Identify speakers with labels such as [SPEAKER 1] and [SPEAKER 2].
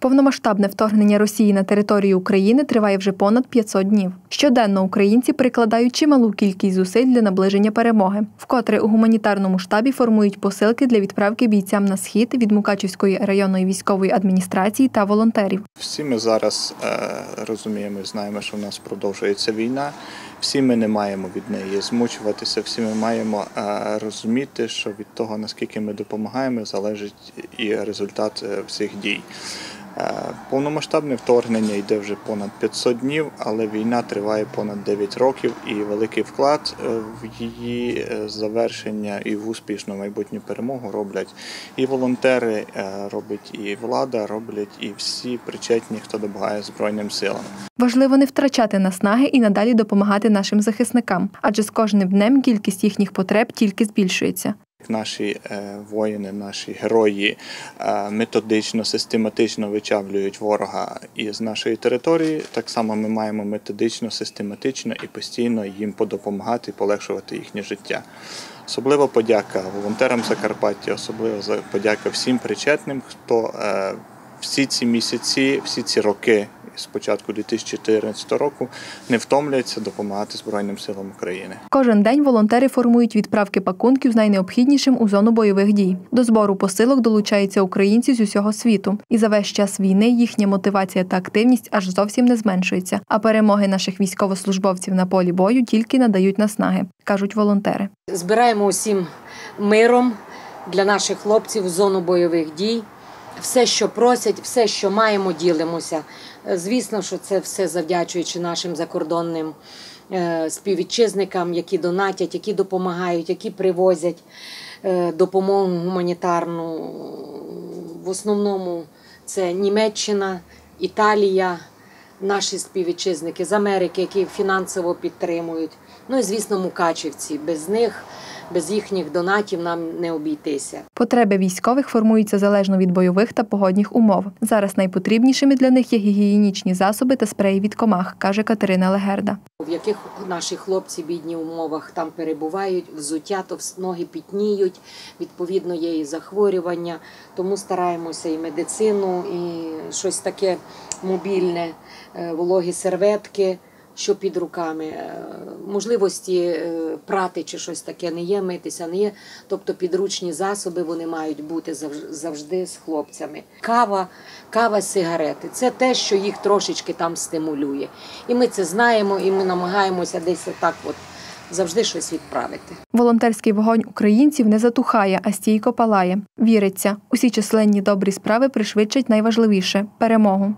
[SPEAKER 1] Повномасштабне вторгнення Росії на територію України триває вже понад 500 днів. Щоденно українці прикладають чималу кількість зусиль для наближення перемоги. Вкотре у гуманітарному штабі формують посилки для відправки бійцям на схід від Мукачівської районної військової адміністрації та волонтерів.
[SPEAKER 2] Всі ми зараз е, розуміємо, знаємо, що в нас продовжується війна. Всі ми не маємо від неї змучуватися. Всі ми маємо е, розуміти, що від того наскільки ми допомагаємо, залежить і результат е, всіх дій. Е, Повномасштабне вторгнення йде вже понад 500 днів, але війна триває понад 9 років, і великий вклад е, в її е, завершення і в успішну майбутню перемогу роблять і волонтери, робить і влада, роблять і всі причетні, хто допомагає Збройним силам.
[SPEAKER 1] Важливо не втрачати наснаги і надалі допомагати нашим захисникам, адже з кожним днем кількість їхніх потреб тільки збільшується.
[SPEAKER 2] Наші е, воїни, наші герої е, методично, систематично вичавлюють ворога із нашої території. Так само ми маємо методично, систематично і постійно їм подопомагати, полегшувати їхнє життя. Особливо подяка волонтерам Закарпаття, особливо подяка всім причетним, хто е, всі ці місяці, всі ці роки з початку 2014 року не втомлюються допомагати Збройним силам України.
[SPEAKER 1] Кожен день волонтери формують відправки пакунків з найнеобхіднішим у зону бойових дій. До збору посилок долучаються українці з усього світу. І за весь час війни їхня мотивація та активність аж зовсім не зменшується. А перемоги наших військовослужбовців на полі бою тільки надають наснаги, кажуть волонтери.
[SPEAKER 3] Збираємо усім миром для наших хлопців в зону бойових дій. Все, що просять, все, що маємо, ділимося. Е, Звісно, що це все завдячуючи нашим закордонним е, співвітчизникам, які донатять, які допомагають, які привозять е, допомогу гуманітарну. В основному це Німеччина, Італія, наші співвітчизники з Америки, які фінансово підтримують. Ну і звісно, мукачівці. Без них, без їхніх донатів нам не обійтися.
[SPEAKER 1] Потреби військових формуються залежно від бойових та погодних умов. Зараз найпотрібнішими для них є гігієнічні засоби та спреї від комах, каже Катерина Легерда.
[SPEAKER 3] В яких наші хлопці бідні умовах там перебувають, взуття, то ноги пітніють, відповідно є і захворювання. Тому стараємося і медицину, і щось таке мобільне, е, вологі серветки. Що під руками, Е, можливості е, прати чи щось таке не є, митися не є. Тобто підручні засоби вони мають бути завж- завжди з хлопцями. Кава, кава, сигарети це те, що їх трошечки там стимулює. І ми це знаємо, і ми намагаємося десь отак от завжди щось відправити.
[SPEAKER 1] Волонтерський вогонь українців не затухає, а стійко палає. Віриться, усі численні добрі справи пришвидшать найважливіше перемогу.